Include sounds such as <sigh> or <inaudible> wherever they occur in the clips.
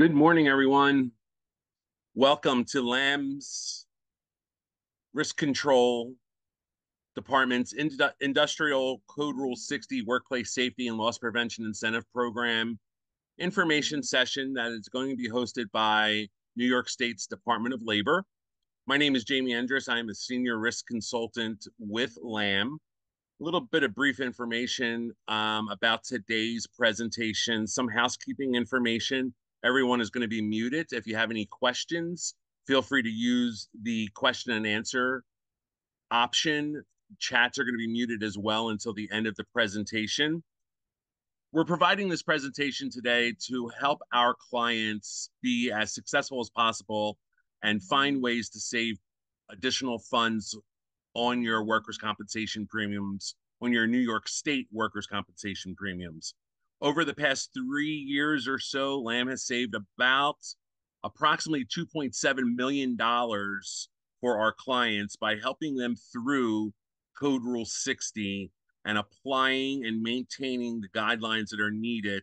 Good morning, everyone. Welcome to Lamb's Risk Control Department's Industrial Code Rule 60 Workplace Safety and Loss Prevention Incentive Program information session that is going to be hosted by New York State's Department of Labor. My name is Jamie Endres. I am a senior risk consultant with Lamb. A little bit of brief information um, about today's presentation, some housekeeping information Everyone is going to be muted. If you have any questions, feel free to use the question and answer option. Chats are going to be muted as well until the end of the presentation. We're providing this presentation today to help our clients be as successful as possible and find ways to save additional funds on your workers' compensation premiums, on your New York State workers' compensation premiums over the past three years or so, Lamb has saved about approximately $2.7 million for our clients by helping them through Code Rule 60 and applying and maintaining the guidelines that are needed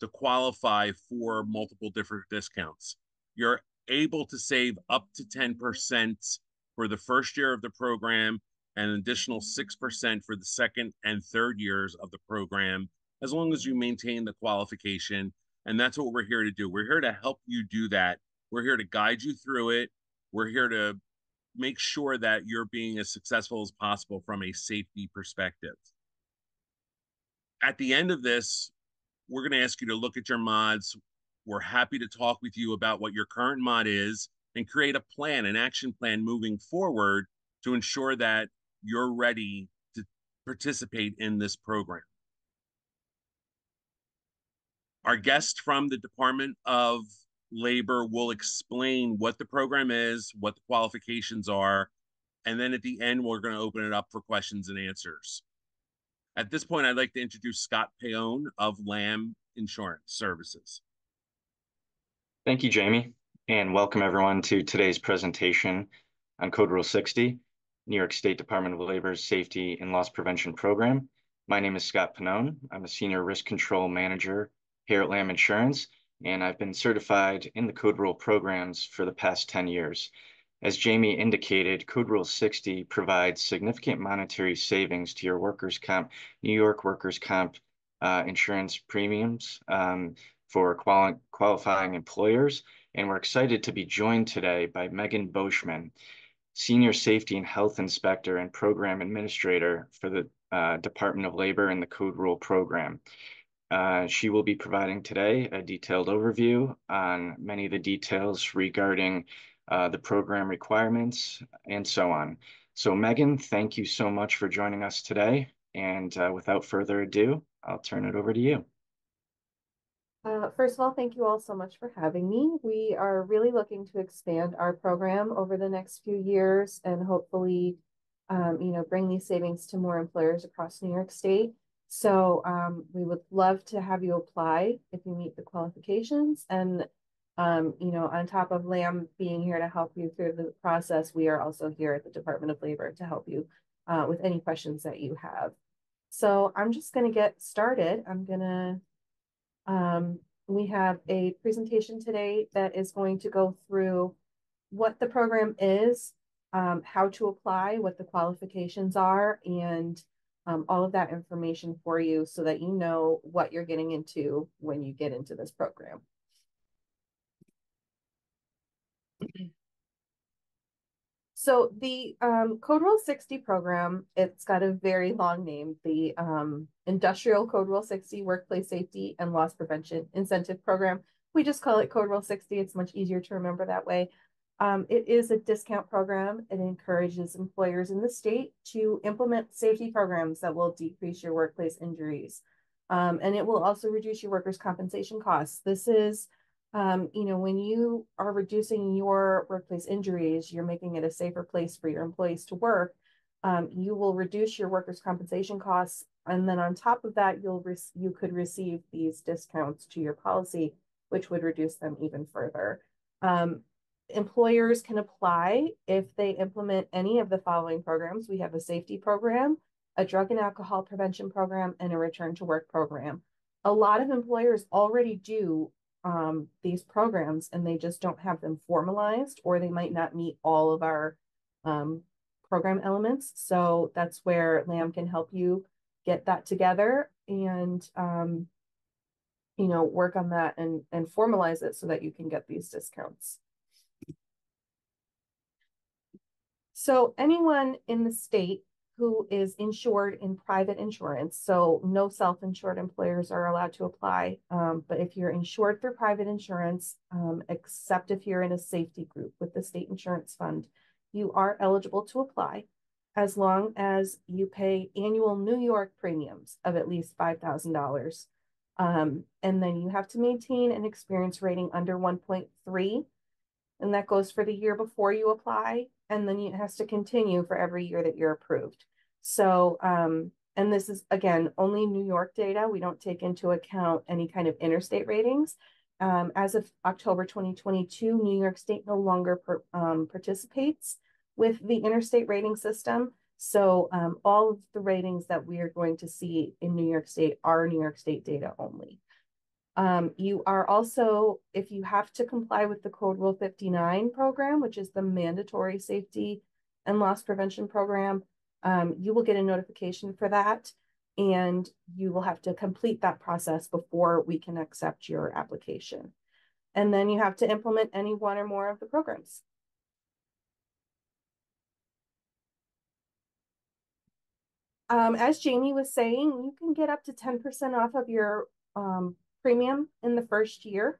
to qualify for multiple different discounts. You're able to save up to 10% for the first year of the program and an additional 6% for the second and third years of the program as long as you maintain the qualification. And that's what we're here to do. We're here to help you do that. We're here to guide you through it. We're here to make sure that you're being as successful as possible from a safety perspective. At the end of this, we're going to ask you to look at your mods. We're happy to talk with you about what your current mod is and create a plan, an action plan moving forward to ensure that you're ready to participate in this program. Our guest from the Department of Labor will explain what the program is, what the qualifications are, and then at the end, we're going to open it up for questions and answers. At this point, I'd like to introduce Scott Paone of Lamb Insurance Services. Thank you, Jamie, and welcome everyone to today's presentation on Code Rule 60, New York State Department of Labor's Safety and Loss Prevention Program. My name is Scott Paone. I'm a Senior Risk Control Manager here at Lamb Insurance, and I've been certified in the Code Rule programs for the past 10 years. As Jamie indicated, Code Rule 60 provides significant monetary savings to your workers' comp, New York workers' comp uh, insurance premiums um, for quali qualifying employers. And we're excited to be joined today by Megan Beauchemin, Senior Safety and Health Inspector and Program Administrator for the uh, Department of Labor and the Code Rule program. Uh, she will be providing today a detailed overview on many of the details regarding uh, the program requirements and so on. So Megan, thank you so much for joining us today. And uh, without further ado, I'll turn it over to you. Uh, first of all, thank you all so much for having me. We are really looking to expand our program over the next few years and hopefully, um, you know, bring these savings to more employers across New York State. So um, we would love to have you apply if you meet the qualifications. And, um, you know, on top of Lamb being here to help you through the process, we are also here at the Department of Labor to help you uh, with any questions that you have. So I'm just going to get started. I'm going to, um, we have a presentation today that is going to go through what the program is, um, how to apply, what the qualifications are, and um, all of that information for you so that you know what you're getting into when you get into this program. So the um, Code Rule 60 program, it's got a very long name, the um, Industrial Code Rule 60 Workplace Safety and Loss Prevention Incentive Program. We just call it Code Rule 60. It's much easier to remember that way. Um, it is a discount program. It encourages employers in the state to implement safety programs that will decrease your workplace injuries. Um, and it will also reduce your workers' compensation costs. This is, um, you know, when you are reducing your workplace injuries, you're making it a safer place for your employees to work. Um, you will reduce your workers' compensation costs, and then on top of that, you'll you could receive these discounts to your policy, which would reduce them even further. Um, employers can apply if they implement any of the following programs. We have a safety program, a drug and alcohol prevention program, and a return to work program. A lot of employers already do um, these programs and they just don't have them formalized or they might not meet all of our um, program elements. So that's where Lamb can help you get that together and um, you know work on that and and formalize it so that you can get these discounts. So anyone in the state who is insured in private insurance, so no self-insured employers are allowed to apply. Um, but if you're insured through private insurance, um, except if you're in a safety group with the state insurance fund, you are eligible to apply as long as you pay annual New York premiums of at least $5,000. Um, and then you have to maintain an experience rating under 1.3. And that goes for the year before you apply. And then it has to continue for every year that you're approved. So, um, and this is again only New York data. We don't take into account any kind of interstate ratings. Um, as of October 2022, New York State no longer per, um, participates with the interstate rating system. So um, all of the ratings that we are going to see in New York State are New York State data only. Um, you are also, if you have to comply with the Code Rule 59 program, which is the mandatory safety and loss prevention program, um, you will get a notification for that. And you will have to complete that process before we can accept your application. And then you have to implement any one or more of the programs. Um, as Jamie was saying, you can get up to 10% off of your um, premium in the first year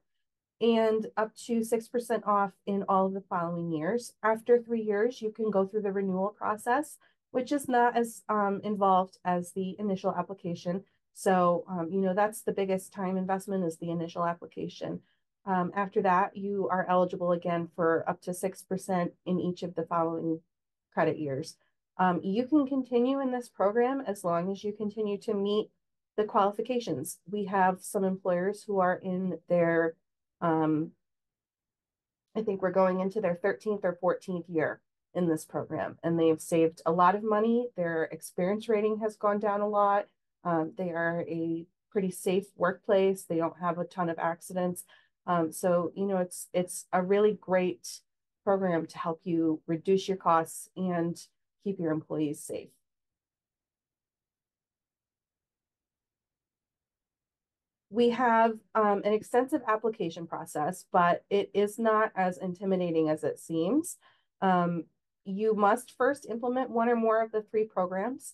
and up to 6% off in all of the following years. After three years, you can go through the renewal process, which is not as um, involved as the initial application. So, um, you know, that's the biggest time investment is the initial application. Um, after that, you are eligible again for up to 6% in each of the following credit years. Um, you can continue in this program as long as you continue to meet the qualifications. We have some employers who are in their, um, I think we're going into their 13th or 14th year in this program, and they've saved a lot of money. Their experience rating has gone down a lot. Um, they are a pretty safe workplace. They don't have a ton of accidents. Um, so, you know, it's it's a really great program to help you reduce your costs and keep your employees safe. We have um, an extensive application process, but it is not as intimidating as it seems. Um, you must first implement one or more of the three programs.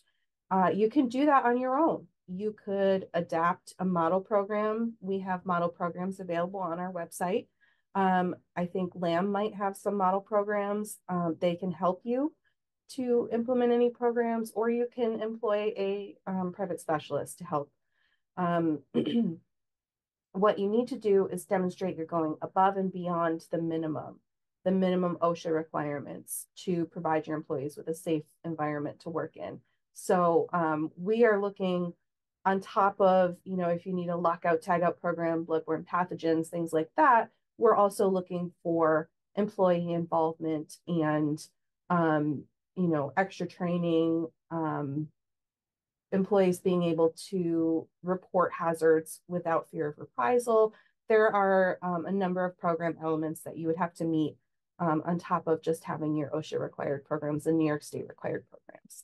Uh, you can do that on your own. You could adapt a model program. We have model programs available on our website. Um, I think Lamb might have some model programs. Um, they can help you to implement any programs, or you can employ a um, private specialist to help. Um, <clears throat> what you need to do is demonstrate you're going above and beyond the minimum, the minimum OSHA requirements to provide your employees with a safe environment to work in. So um, we are looking on top of, you know, if you need a lockout tagout program, bloodborne pathogens, things like that, we're also looking for employee involvement and um, you know, extra training, um, employees being able to report hazards without fear of reprisal. There are um, a number of program elements that you would have to meet um, on top of just having your OSHA required programs and New York State required programs.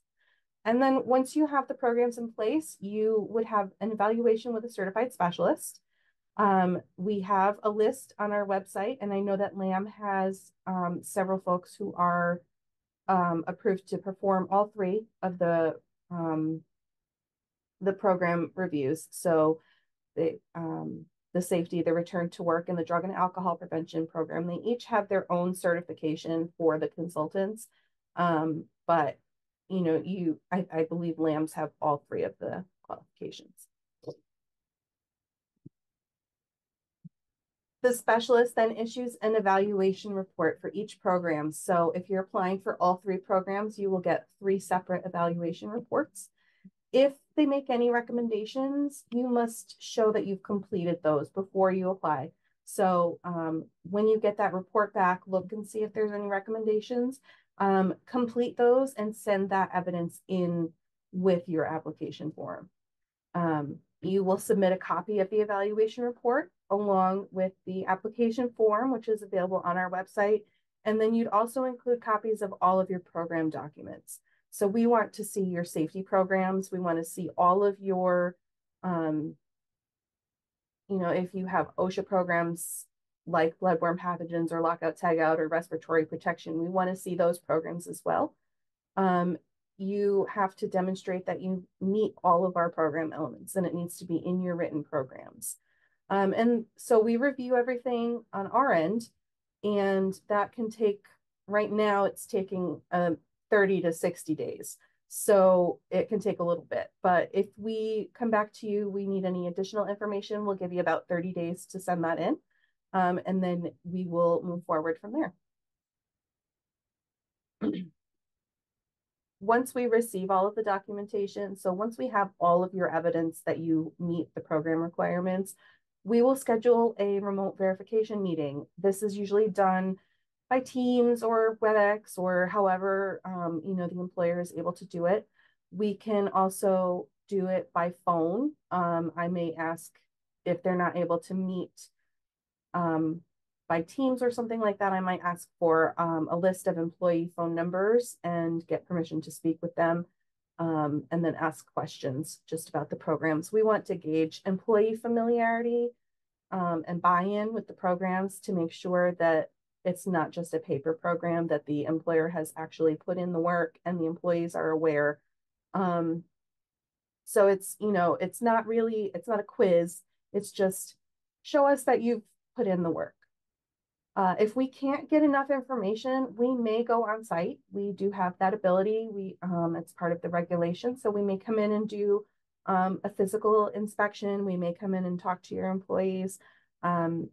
And then once you have the programs in place, you would have an evaluation with a certified specialist. Um, we have a list on our website, and I know that Lamb has um, several folks who are um, approved to perform all three of the um, the program reviews. So the um, the safety, the return to work, and the drug and alcohol prevention program. They each have their own certification for the consultants. Um, but you know, you I, I believe Lambs have all three of the qualifications. The specialist then issues an evaluation report for each program. So if you're applying for all three programs, you will get three separate evaluation reports. If they make any recommendations, you must show that you've completed those before you apply. So um, when you get that report back, look and see if there's any recommendations. Um, complete those and send that evidence in with your application form. Um, you will submit a copy of the evaluation report along with the application form, which is available on our website. And then you'd also include copies of all of your program documents. So we want to see your safety programs. We want to see all of your, um, you know, if you have OSHA programs like bloodborne pathogens or lockout, tagout, or respiratory protection, we want to see those programs as well. Um, you have to demonstrate that you meet all of our program elements and it needs to be in your written programs. Um, and so we review everything on our end and that can take, right now it's taking um, 30 to 60 days. So it can take a little bit, but if we come back to you, we need any additional information, we'll give you about 30 days to send that in. Um, and then we will move forward from there. once we receive all of the documentation, so once we have all of your evidence that you meet the program requirements, we will schedule a remote verification meeting. This is usually done by Teams or WebEx or however um, you know the employer is able to do it. We can also do it by phone. Um, I may ask if they're not able to meet um, by Teams or something like that. I might ask for um, a list of employee phone numbers and get permission to speak with them. Um, and then ask questions just about the programs. We want to gauge employee familiarity um, and buy-in with the programs to make sure that it's not just a paper program that the employer has actually put in the work and the employees are aware. Um, so it's, you know, it's not really, it's not a quiz. It's just show us that you've put in the work. Uh, if we can't get enough information, we may go on site. We do have that ability. We um, it's part of the regulation, so we may come in and do um, a physical inspection. We may come in and talk to your employees. Um,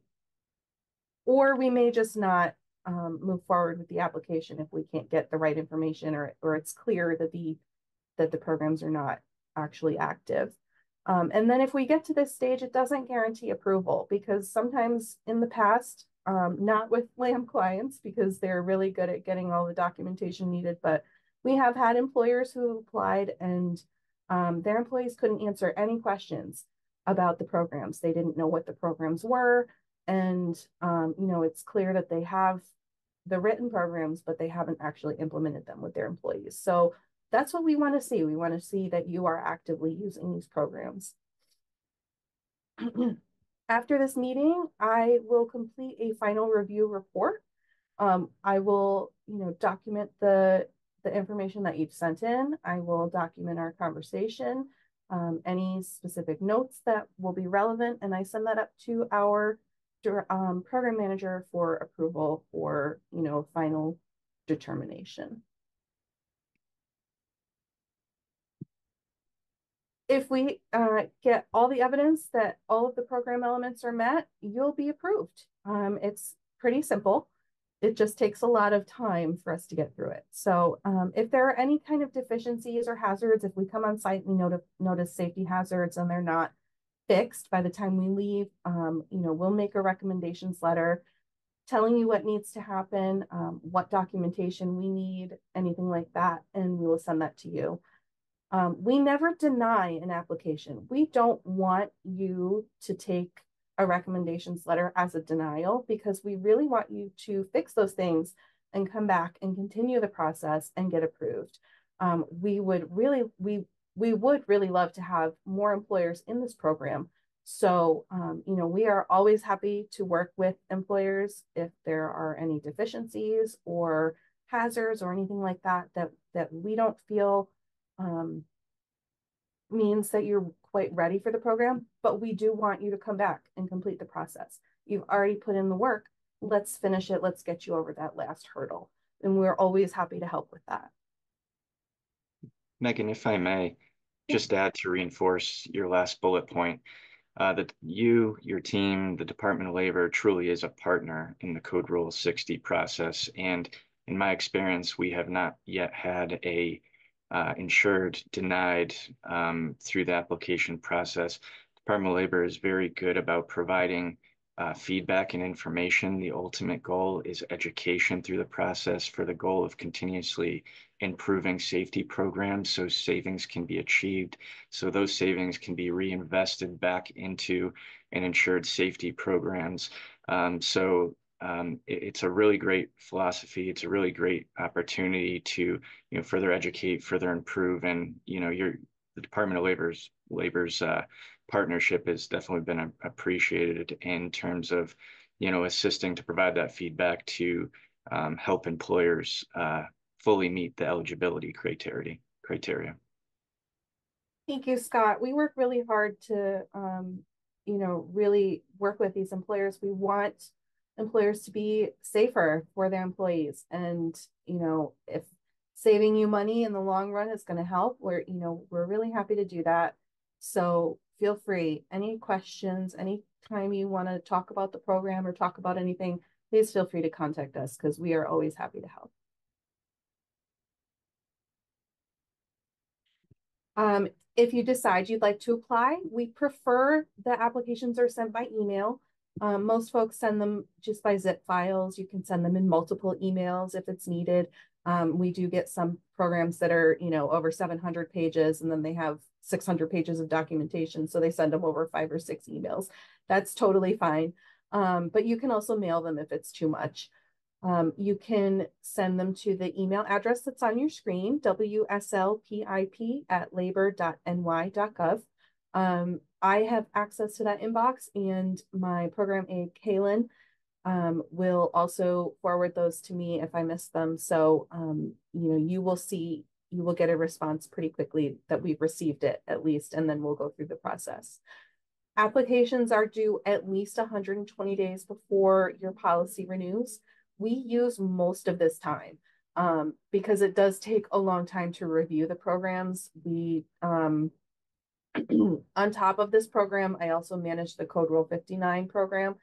or we may just not um, move forward with the application if we can't get the right information or, or it's clear that the that the programs are not actually active. Um, and then if we get to this stage, it doesn't guarantee approval because sometimes in the past, um, not with <laughs> Lamb clients because they're really good at getting all the documentation needed, but we have had employers who applied and um, their employees couldn't answer any questions about the programs. They didn't know what the programs were. And, um, you know, it's clear that they have the written programs, but they haven't actually implemented them with their employees. So that's what we want to see. We want to see that you are actively using these programs. <clears throat> After this meeting, I will complete a final review report. Um, I will, you know, document the the information that you've sent in. I will document our conversation, um, any specific notes that will be relevant, and I send that up to our um, program manager for approval for, you know, final determination. If we uh, get all the evidence that all of the program elements are met, you'll be approved. Um, it's pretty simple it just takes a lot of time for us to get through it. So um, if there are any kind of deficiencies or hazards, if we come on site, we not notice safety hazards and they're not fixed by the time we leave, um, you know, we'll make a recommendations letter telling you what needs to happen, um, what documentation we need, anything like that, and we will send that to you. Um, we never deny an application. We don't want you to take a recommendations letter as a denial because we really want you to fix those things and come back and continue the process and get approved. Um, we would really, we, we would really love to have more employers in this program. So, um, you know, we are always happy to work with employers if there are any deficiencies or hazards or anything like that, that, that we don't feel um, means that you're quite ready for the program, but we do want you to come back and complete the process. You've already put in the work. Let's finish it. Let's get you over that last hurdle. And we're always happy to help with that. Megan, if I may, just add to reinforce your last bullet point, uh, that you, your team, the Department of Labor truly is a partner in the Code Rule 60 process. And in my experience, we have not yet had a uh, insured denied um, through the application process. Department of Labor is very good about providing uh, feedback and information. The ultimate goal is education through the process for the goal of continuously improving safety programs so savings can be achieved. So those savings can be reinvested back into and insured safety programs. Um, so um, it, it's a really great philosophy. It's a really great opportunity to you know further educate, further improve, and you know your the Department of Labor's Labor's uh, partnership has definitely been appreciated in terms of you know assisting to provide that feedback to um, help employers uh, fully meet the eligibility criteria criteria. Thank you, Scott. We work really hard to, um, you know, really work with these employers. We want employers to be safer for their employees. And, you know, if saving you money in the long run is going to help, we're, you know, we're really happy to do that. So feel free. Any questions, anytime you want to talk about the program or talk about anything, please feel free to contact us because we are always happy to help. Um, if you decide you'd like to apply, we prefer the applications are sent by email. Um, most folks send them just by zip files. You can send them in multiple emails if it's needed. Um, we do get some programs that are, you know, over 700 pages and then they have 600 pages of documentation. So they send them over five or six emails. That's totally fine. Um, but you can also mail them if it's too much. Um, you can send them to the email address that's on your screen, wslpip at labor.ny.gov. Um, I have access to that inbox and my program aide, Kaylin, um, will also forward those to me if I miss them. So, um, you know, you will see, you will get a response pretty quickly that we've received it at least, and then we'll go through the process. Applications are due at least 120 days before your policy renews. We use most of this time um, because it does take a long time to review the programs. We, um, <clears throat> on top of this program, I also manage the Code Rule 59 program,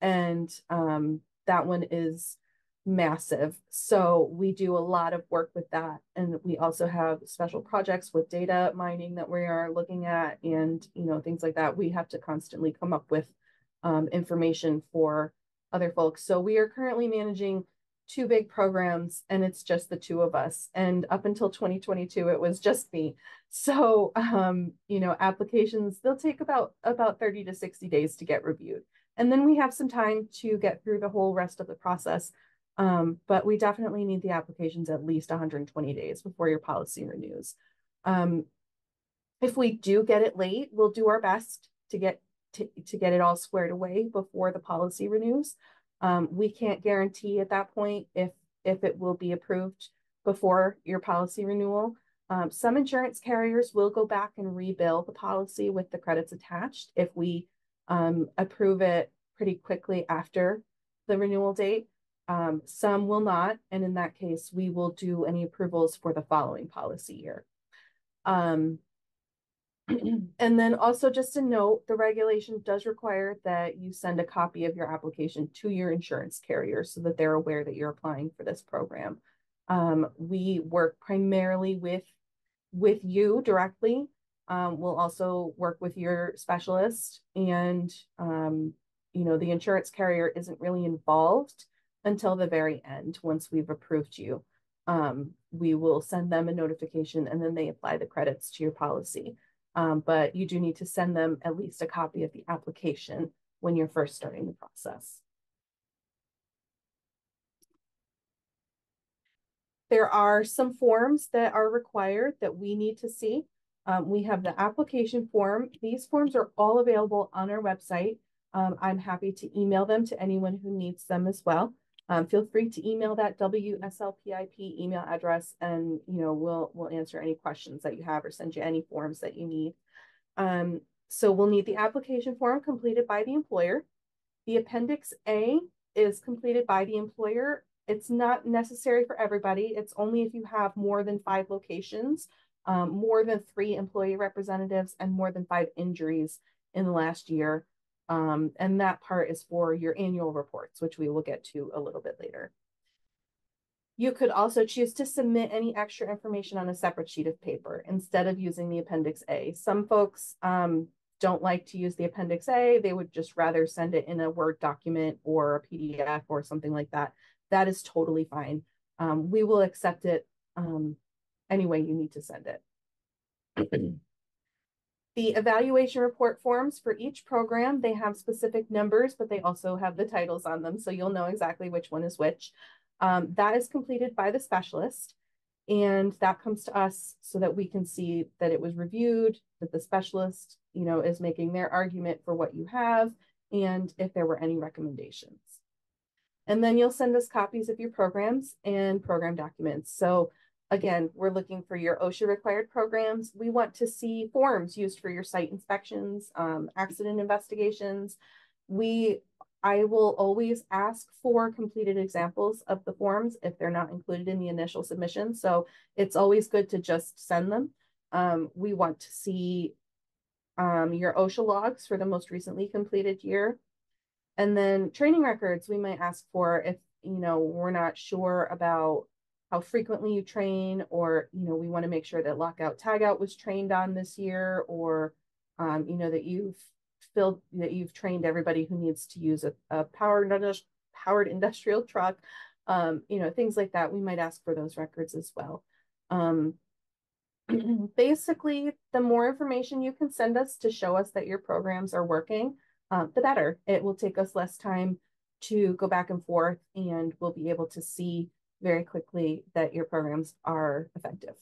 and um, that one is massive. So we do a lot of work with that. And we also have special projects with data mining that we are looking at and, you know, things like that. We have to constantly come up with um, information for other folks. So we are currently managing two big programs and it's just the two of us. And up until 2022, it was just me. So, um, you know, applications, they'll take about, about 30 to 60 days to get reviewed. And then we have some time to get through the whole rest of the process. Um, but we definitely need the applications at least 120 days before your policy renews. Um, if we do get it late, we'll do our best to get to, to get it all squared away before the policy renews. Um, we can't guarantee at that point if if it will be approved before your policy renewal. Um, some insurance carriers will go back and rebill the policy with the credits attached if we um, approve it pretty quickly after the renewal date. Um, some will not, and in that case, we will do any approvals for the following policy year. Um, <clears throat> and then also just a note, the regulation does require that you send a copy of your application to your insurance carrier so that they're aware that you're applying for this program. Um, we work primarily with with you directly um, we'll also work with your specialist and, um, you know, the insurance carrier isn't really involved until the very end once we've approved you. Um, we will send them a notification and then they apply the credits to your policy. Um, but you do need to send them at least a copy of the application when you're first starting the process. There are some forms that are required that we need to see. Um, we have the application form. These forms are all available on our website. Um, I'm happy to email them to anyone who needs them as well. Um, feel free to email that WSLPIP email address and you know we'll we'll answer any questions that you have or send you any forms that you need. Um, so we'll need the application form completed by the employer. The Appendix A is completed by the employer. It's not necessary for everybody. It's only if you have more than five locations um, more than three employee representatives, and more than five injuries in the last year. Um, and that part is for your annual reports, which we will get to a little bit later. You could also choose to submit any extra information on a separate sheet of paper instead of using the Appendix A. Some folks um, don't like to use the Appendix A, they would just rather send it in a Word document or a PDF or something like that. That is totally fine. Um, we will accept it um, any way you need to send it. <clears throat> the evaluation report forms for each program, they have specific numbers, but they also have the titles on them, so you'll know exactly which one is which. Um, that is completed by the specialist, and that comes to us so that we can see that it was reviewed, that the specialist, you know, is making their argument for what you have, and if there were any recommendations. And then you'll send us copies of your programs and program documents. So again, we're looking for your OSHA required programs. We want to see forms used for your site inspections, um, accident investigations. We, I will always ask for completed examples of the forms if they're not included in the initial submission. So it's always good to just send them. Um, we want to see um, your OSHA logs for the most recently completed year. And then training records we might ask for if, you know, we're not sure about how frequently you train, or, you know, we want to make sure that lockout tagout was trained on this year, or, um, you know, that you've filled, that you've trained everybody who needs to use a, a powered, powered industrial truck, um, you know, things like that. We might ask for those records as well. Um, <clears throat> basically, the more information you can send us to show us that your programs are working, uh, the better. It will take us less time to go back and forth, and we'll be able to see very quickly that your programs are effective.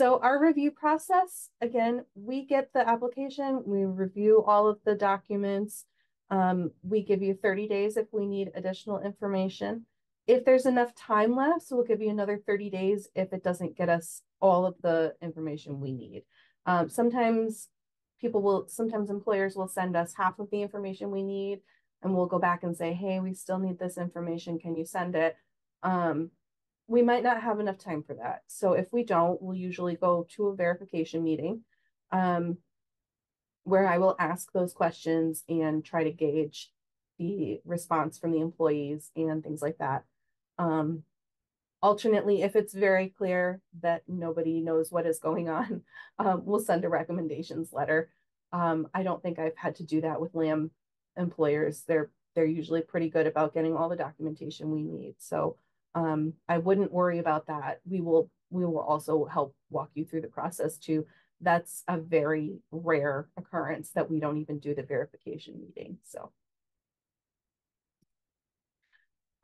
So our review process, again, we get the application, we review all of the documents. Um, we give you 30 days if we need additional information. If there's enough time left, so we'll give you another 30 days if it doesn't get us all of the information we need. Um, sometimes people will, sometimes employers will send us half of the information we need and we'll go back and say, hey, we still need this information. Can you send it? Um, we might not have enough time for that. So if we don't, we'll usually go to a verification meeting um, where I will ask those questions and try to gauge the response from the employees and things like that. Um, alternately, if it's very clear that nobody knows what is going on, <laughs> um, we'll send a recommendations letter. Um, I don't think I've had to do that with Lamb employers. They're they're usually pretty good about getting all the documentation we need. So um, I wouldn't worry about that. We will we will also help walk you through the process too. That's a very rare occurrence that we don't even do the verification meeting. So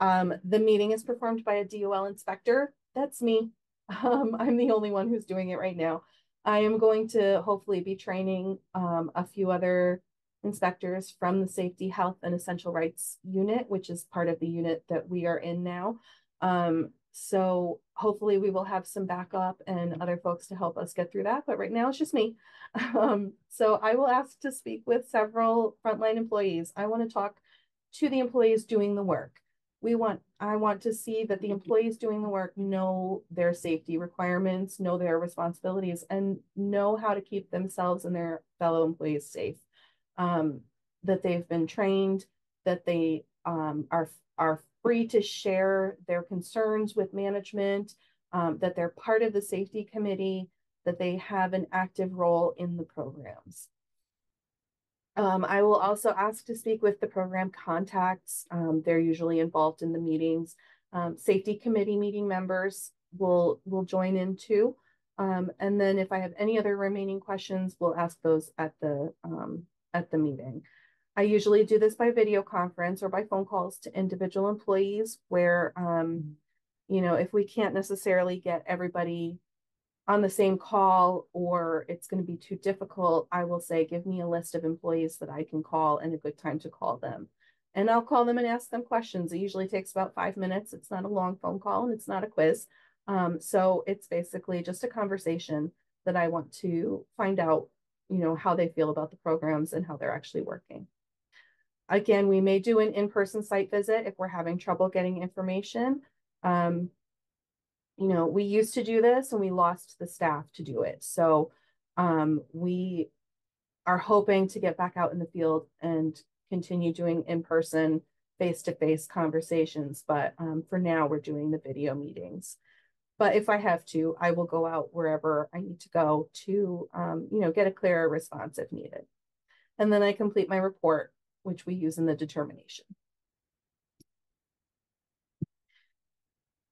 um, the meeting is performed by a DOL inspector. That's me. <laughs> Um, I'm the only one who's doing it right now. I am going to hopefully be training um, a few other inspectors from the Safety, Health, and Essential Rights Unit, which is part of the unit that we are in now. Um, so hopefully we will have some backup and other folks to help us get through that. But right now it's just me. <laughs> Um, so I will ask to speak with several frontline employees. I want to talk to the employees doing the work. We want, I want to see that the employees doing the work know their safety requirements, know their responsibilities, and know how to keep themselves and their fellow employees safe um, that they've been trained, that they um, are, are free to share their concerns with management, um, that they're part of the safety committee, that they have an active role in the programs. Um, I will also ask to speak with the program contacts. Um, they're usually involved in the meetings. Um, safety committee meeting members will, will join in too. Um, and then if I have any other remaining questions, we'll ask those at the um, at the meeting. I usually do this by video conference or by phone calls to individual employees where, um, you know, if we can't necessarily get everybody on the same call or it's going to be too difficult, I will say, give me a list of employees that I can call and a good time to call them. And I'll call them and ask them questions. It usually takes about five minutes. It's not a long phone call and it's not a quiz. Um, so it's basically just a conversation that I want to find out you know, how they feel about the programs and how they're actually working. Again, we may do an in-person site visit if we're having trouble getting information. Um, you know, we used to do this and we lost the staff to do it. So um, we are hoping to get back out in the field and continue doing in-person face-to-face conversations. But um, for now, we're doing the video meetings. But if I have to, I will go out wherever I need to go to, um, you know, get a clearer response if needed. And then I complete my report, which we use in the determination.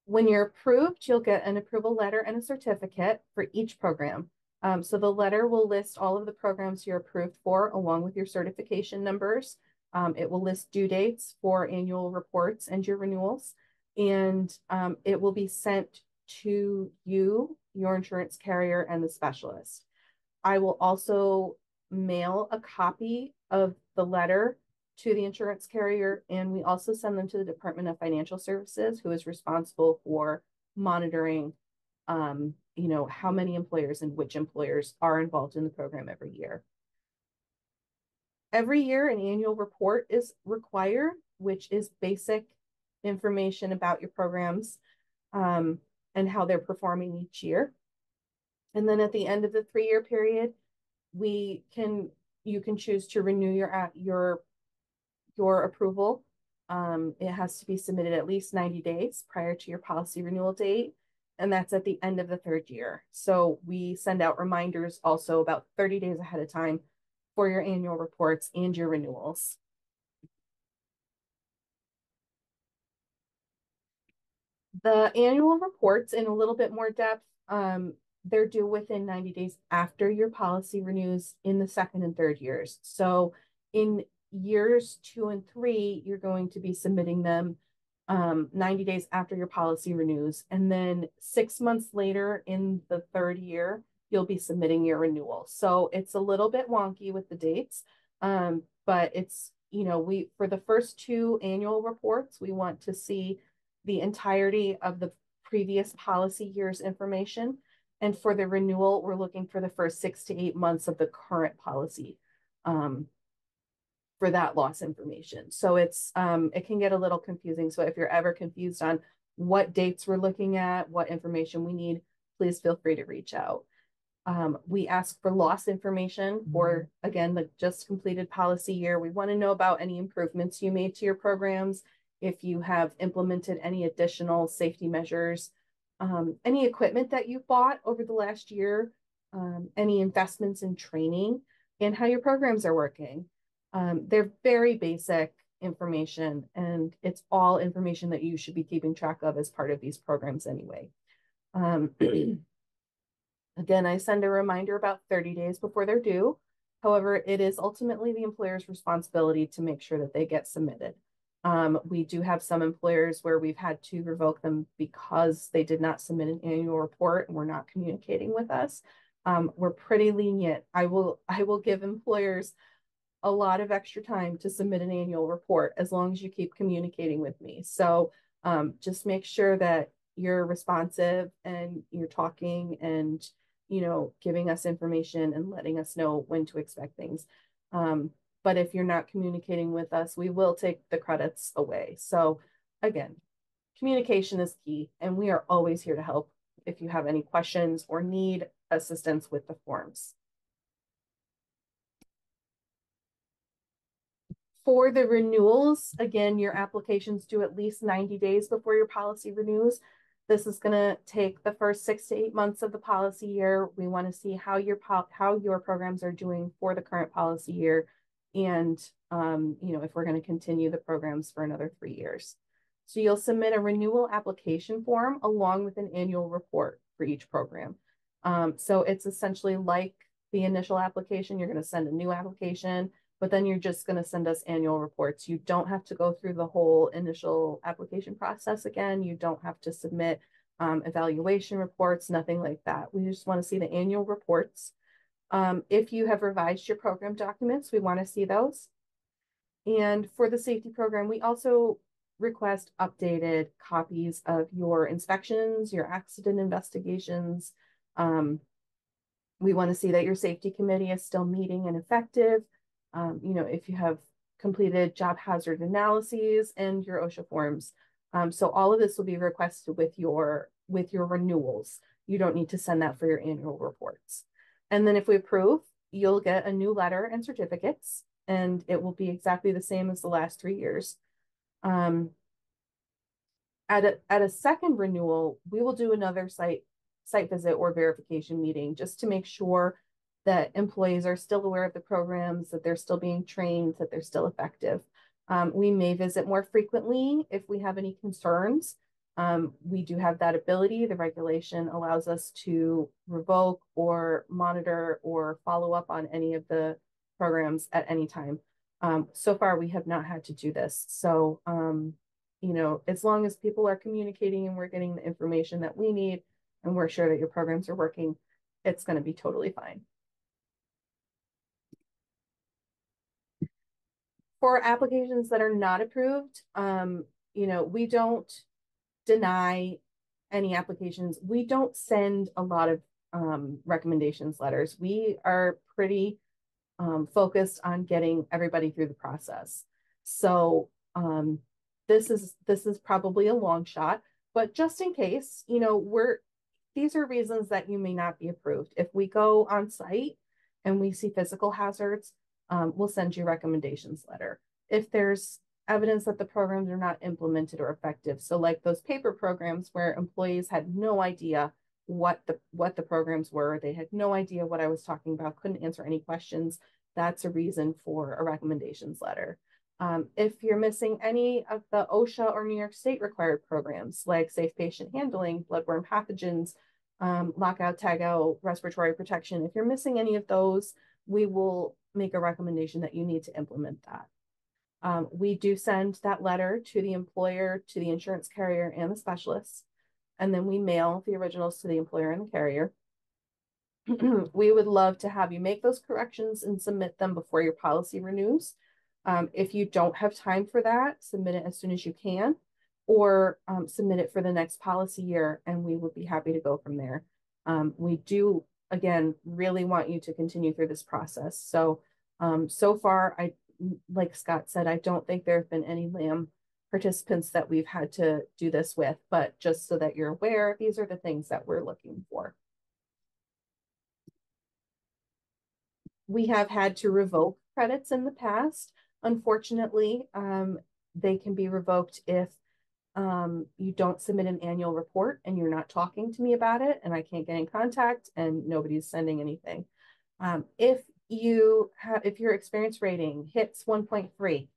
When you're approved, you'll get an approval letter and a certificate for each program. Um, so the letter will list all of the programs you're approved for along with your certification numbers. Um, it will list due dates for annual reports and your renewals. And um, it will be sent to you, your insurance carrier, and the specialist. I will also mail a copy of the letter to the insurance carrier, and we also send them to the Department of Financial Services, who is responsible for monitoring, um, you know, how many employers and which employers are involved in the program every year. Every year, an annual report is required, which is basic information about your programs um, and how they're performing each year. And then at the end of the three-year period, we can you can choose to renew your your your approval. Um, it has to be submitted at least 90 days prior to your policy renewal date. And that's at the end of the third year. So we send out reminders also about 30 days ahead of time for your annual reports and your renewals. The annual reports in a little bit more depth, um, they're due within 90 days after your policy renews in the second and third years. So in years two and three, you're going to be submitting them um, 90 days after your policy renews. And then six months later in the third year, you'll be submitting your renewal. So it's a little bit wonky with the dates, um, but it's, you know, we, for the first two annual reports, we want to see the entirety of the previous policy year's information. And for the renewal, we're looking for the first six to eight months of the current policy um, for that loss information. So it's um, it can get a little confusing. So if you're ever confused on what dates we're looking at, what information we need, please feel free to reach out. Um, we ask for loss information for, mm-hmm. again, the just completed policy year. We want to know about any improvements you made to your programs, if you have implemented any additional safety measures, um, any equipment that you've bought over the last year, um, any investments in training, and how your programs are working. Um, they're very basic information, and it's all information that you should be keeping track of as part of these programs anyway. Um, <clears throat> again, I send a reminder about 30 days before they're due. However, it is ultimately the employer's responsibility to make sure that they get submitted. Um, we do have some employers where we've had to revoke them because they did not submit an annual report and were not communicating with us. Um, we're pretty lenient. I will I will give employers a lot of extra time to submit an annual report as long as you keep communicating with me. So um, just make sure that you're responsive and you're talking and you know giving us information and letting us know when to expect things. Um, but if you're not communicating with us, we will take the credits away. So again, communication is key, and we are always here to help if you have any questions or need assistance with the forms. For the renewals, again, your applications due at least 90 days before your policy renews. This is going to take the first six to eight months of the policy year. We want to see how your how your programs are doing for the current policy year and um, you know if we're going to continue the programs for another three years. So you'll submit a renewal application form along with an annual report for each program. Um, so it's essentially like the initial application. You're going to send a new application, but then you're just going to send us annual reports. You don't have to go through the whole initial application process again. You don't have to submit um, evaluation reports, nothing like that. We just want to see the annual reports um, if you have revised your program documents, we want to see those. And for the safety program, we also request updated copies of your inspections, your accident investigations. Um, we want to see that your safety committee is still meeting and effective. Um, you know, if you have completed job hazard analyses and your OSHA forms. Um, so all of this will be requested with your with your renewals. You don't need to send that for your annual reports. And then if we approve, you'll get a new letter and certificates, and it will be exactly the same as the last three years. Um, At a, at a second renewal, we will do another site site visit or verification meeting just to make sure that employees are still aware of the programs, that they're still being trained, that they're still effective. Um, we may visit more frequently if we have any concerns. Um, we do have that ability. The regulation allows us to revoke or monitor or follow up on any of the programs at any time. Um, so far, we have not had to do this. So, um, you know, as long as people are communicating and we're getting the information that we need and we're sure that your programs are working, it's going to be totally fine. For applications that are not approved, um, you know, we don't deny any applications. We don't send a lot of um, recommendations letters. We are pretty um, focused on getting everybody through the process. So um, this is this is probably a long shot, but just in case, you know, we're these are reasons that you may not be approved. If we go on site and we see physical hazards, um, we'll send you recommendations letter. If there's evidence that the programs are not implemented or effective, so like those paper programs where employees had no idea what the what the programs were, they had no idea what I was talking about, couldn't answer any questions. That's a reason for a recommendations letter. Um, if you're missing any of the OSHA or New York State required programs like safe patient handling, bloodborne pathogens, um, lockout, tagout, respiratory protection, if you're missing any of those, we will make a recommendation that you need to implement that. Um, we do send that letter to the employer, to the insurance carrier, and the specialist, and then we mail the originals to the employer and the carrier. <clears throat> we would love to have you make those corrections and submit them before your policy renews. Um, if you don't have time for that, submit it as soon as you can or um, submit it for the next policy year and we would be happy to go from there. Um, we do, again, really want you to continue through this process. So, um, so far, I, like Scott said, I don't think there have been any Lamb participants that we've had to do this with, but just so that you're aware, these are the things that we're looking for. We have had to revoke credits in the past. Unfortunately, um, they can be revoked if um, you don't submit an annual report and you're not talking to me about it and I can't get in contact and nobody's sending anything. Um, if you have, if your experience rating hits 1.3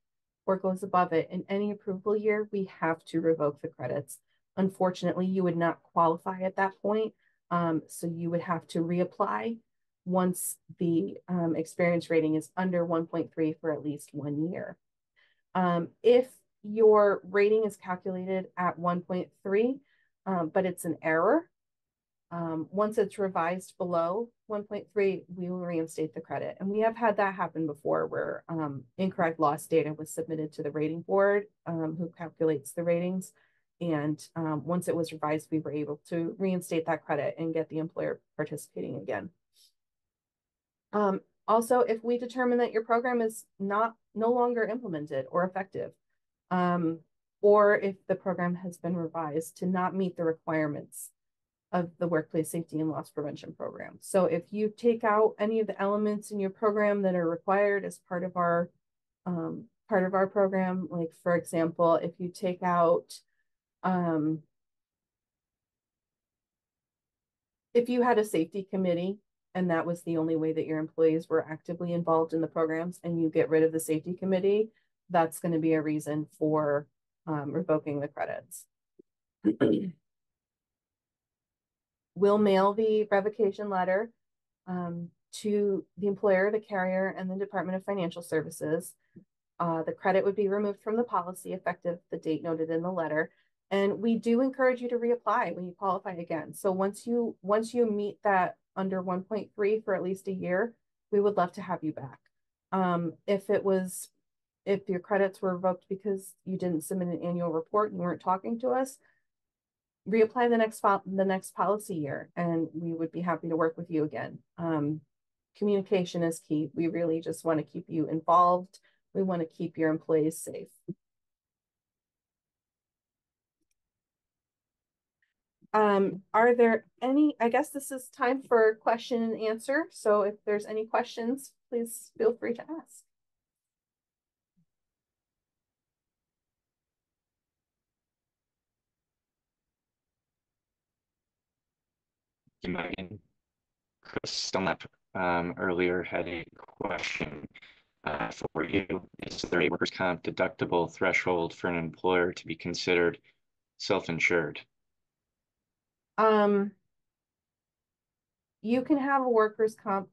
or goes above it in any approval year, we have to revoke the credits. Unfortunately, you would not qualify at that point. Um, so you would have to reapply once the um, experience rating is under 1.3 for at least one year. Um, if your rating is calculated at 1.3, um, but it's an error. Um, once it's revised below 1.3, we will reinstate the credit. And we have had that happen before where um, incorrect loss data was submitted to the rating board um, who calculates the ratings. And um, once it was revised, we were able to reinstate that credit and get the employer participating again. Um, also, if we determine that your program is not no longer implemented or effective, um, or if the program has been revised to not meet the requirements of the workplace safety and loss prevention program. So if you take out any of the elements in your program that are required as part of our um, part of our program, like for example, if you take out um, if you had a safety committee and that was the only way that your employees were actively involved in the programs and you get rid of the safety committee, that's going to be a reason for um, revoking the credits. <clears throat> we'll mail the revocation letter um, to the employer, the carrier, and the Department of Financial Services. Uh, the credit would be removed from the policy effective the date noted in the letter. And we do encourage you to reapply when you qualify again. So once you once you meet that under 1.3 for at least a year, we would love to have you back. Um, if it was if your credits were revoked because you didn't submit an annual report and weren't talking to us, reapply the next the next policy year, and we would be happy to work with you again. Um, communication is key. We really just want to keep you involved. We want to keep your employees safe. Um, are there any, I guess this is time for question and answer. So if there's any questions, please feel free to ask. Megan. Chris Dunlap um, earlier had a question uh, for you. Is there a workers' comp deductible threshold for an employer to be considered self-insured? Um, you can have a workers' comp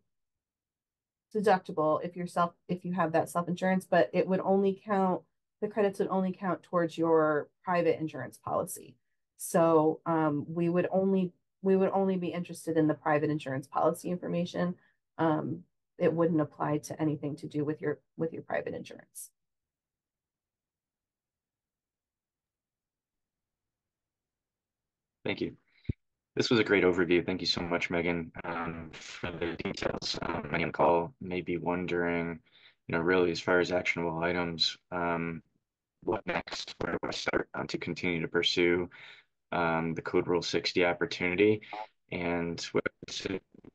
deductible if self if you have that self-insurance, but it would only count the credits would only count towards your private insurance policy. So um, we would only we would only be interested in the private insurance policy information. Um, it wouldn't apply to anything to do with your with your private insurance. Thank you. This was a great overview. Thank you so much, Megan, um, for the details. Um, many on call may be wondering, you know, really as far as actionable items, um, what next? Where do I start um, to continue to pursue um, the Code Rule 60 opportunity? And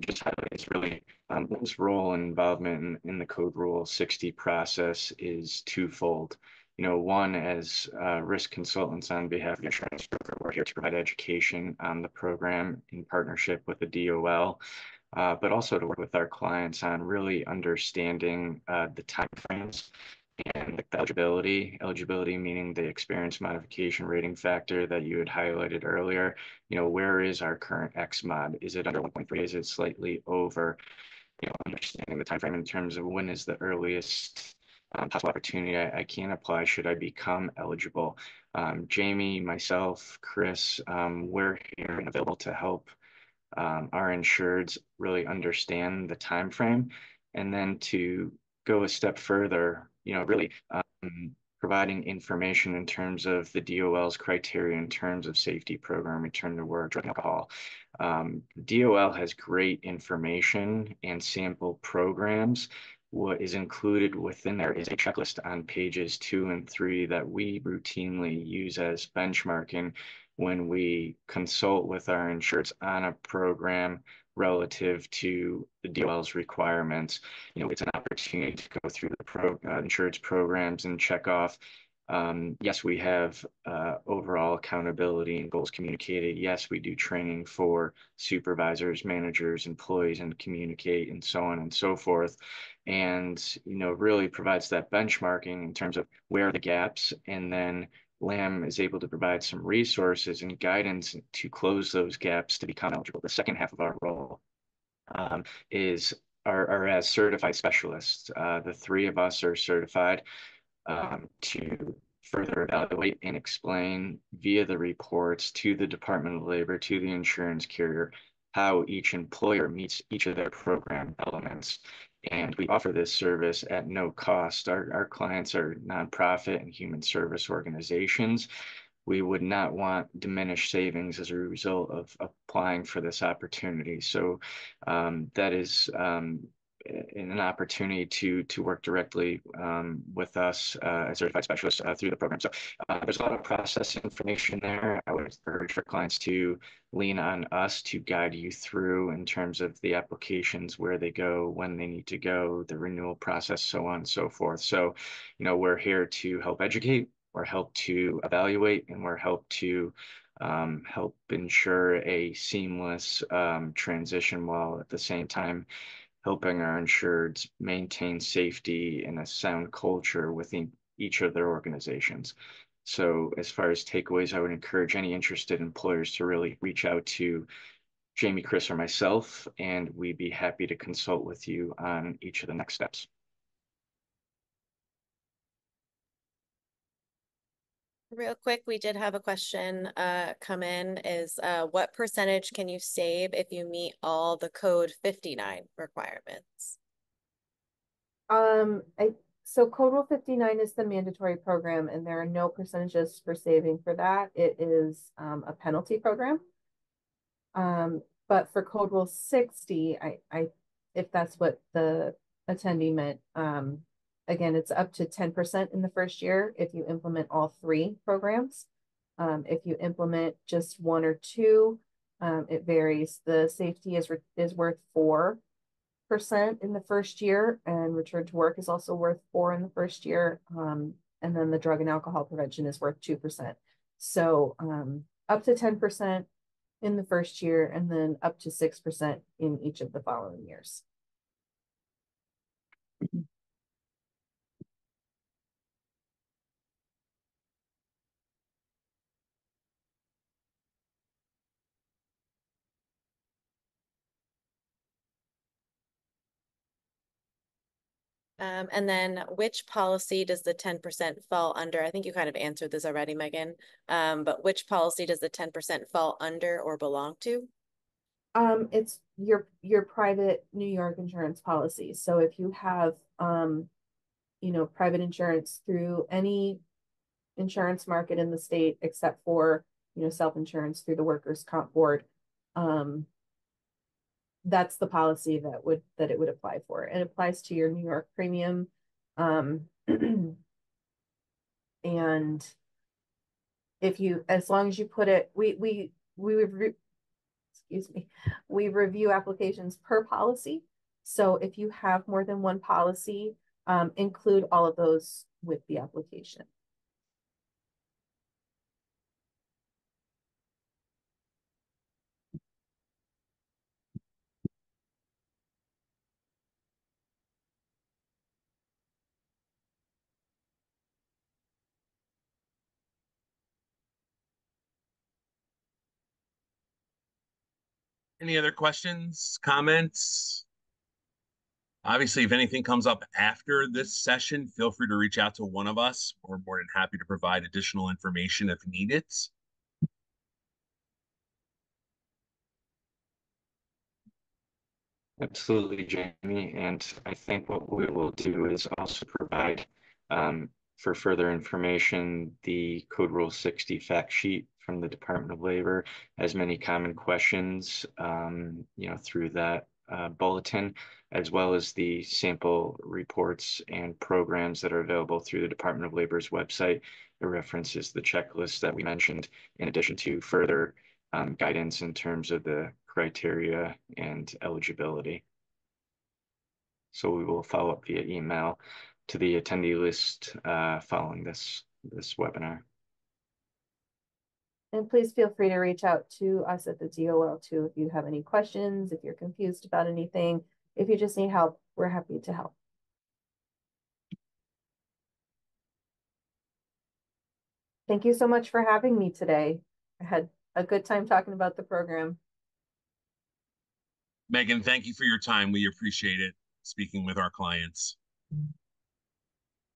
just highlights really um, his role and involvement in, in, the Code Rule 60 process is twofold. You know, one as uh, risk consultants on behalf of the insurance broker, we're here to provide education on the program in partnership with the DOL, uh, but also to work with our clients on really understanding uh, the timeframes and the eligibility, eligibility meaning the experience modification rating factor that you had highlighted earlier. You know, where is our current X mod? Is it under 1.3? Is it slightly over? You know, understanding the time frame in terms of when is the earliest um, possible opportunity I, I, can apply should I become eligible. Um, Jamie, myself, Chris, um, we're here and available to help um, our insureds really understand the time frame and then to go a step further you know, really um, providing information in terms of the DOL's criteria in terms of safety program, return to work, drug and alcohol. Um, DOL has great information and sample programs. What is included within there is a checklist on pages two and three that we routinely use as benchmarking when we consult with our insureds on a program relative to the DOL's requirements. You know, it's an opportunity to go through the pro, uh, insurance programs and check off. Um, yes, we have uh, overall accountability and goals communicated. Yes, we do training for supervisors, managers, employees, and communicate and so on and so forth. And, you know, really provides that benchmarking in terms of where are the gaps and then Lamb is able to provide some resources and guidance to close those gaps to become eligible. The second half of our role um, is are, are, as certified specialists. Uh, the three of us are certified um, to further evaluate and explain via the reports to the Department of Labor, to the insurance carrier, how each employer meets each of their program elements and we offer this service at no cost. Our, our clients are nonprofit and human service organizations. We would not want diminished savings as a result of applying for this opportunity. So um, that is um, an opportunity to to work directly um, with us uh, as certified specialists uh, through the program. So uh, there's a lot of process information there. I would encourage our clients to lean on us to guide you through in terms of the applications, where they go, when they need to go, the renewal process, so on and so forth. So, you know, we're here to help educate, we're help to evaluate, and we're help to um, help ensure a seamless um, transition while at the same time helping our insureds maintain safety and a sound culture within each of their organizations. So as far as takeaways, I would encourage any interested employers to really reach out to Jamie, Chris, or myself, and we'd be happy to consult with you on each of the next steps. Real quick, we did have a question uh, come in is uh, what percentage can you save if you meet all the code 59 requirements? Um, I, so code rule 59 is the mandatory program and there are no percentages for saving for that. It is um, a penalty program. Um, but for code rule 60, I, I, if that's what the attendee meant, um, Again, it's up to 10% in the first year if you implement all three programs. Um, if you implement just one or two, um, it varies. The safety is, is worth 4% in the first year, and return to work is also worth 4 in the first year. Um, and then the drug and alcohol prevention is worth 2%. So um, up to 10%, in the first year and then up to six percent in each of the following years. Um, and then which policy does the ten percent fall under? I think you kind of answered this already, Megan. Um, but which policy does the ten percent fall under or belong to? Um, it's your, your private New York insurance policy. So if you have, um, you know, private insurance through any insurance market in the state except for, you know, self-insurance through the workers' comp board, um, that's the policy that would, that it would apply for. It applies to your New York premium. Um, <clears throat> and if you, as long as you put it, we, we, we would, excuse me, we review applications per policy. So if you have more than one policy, um, include all of those with the application. Any other questions, comments? Obviously, if anything comes up after this session, feel free to reach out to one of us. We're more than happy to provide additional information if needed. Absolutely, Jamie. And I think what we will do is also provide um, for further information, the Code Rule 60 fact sheet from the Department of Labor as many common questions, um, you know, through that uh, bulletin, as well as the sample reports and programs that are available through the Department of Labor's website. It references the checklist that we mentioned, in addition to further um, guidance in terms of the criteria and eligibility. So we will follow up via email to the attendee list uh, following this this webinar. And please feel free to reach out to us at the DOL too if you have any questions, if you're confused about anything, if you just need help, we're happy to help. Thank you so much for having me today. I had a good time talking about the program. Megan, thank you for your time. We appreciate it speaking with our clients.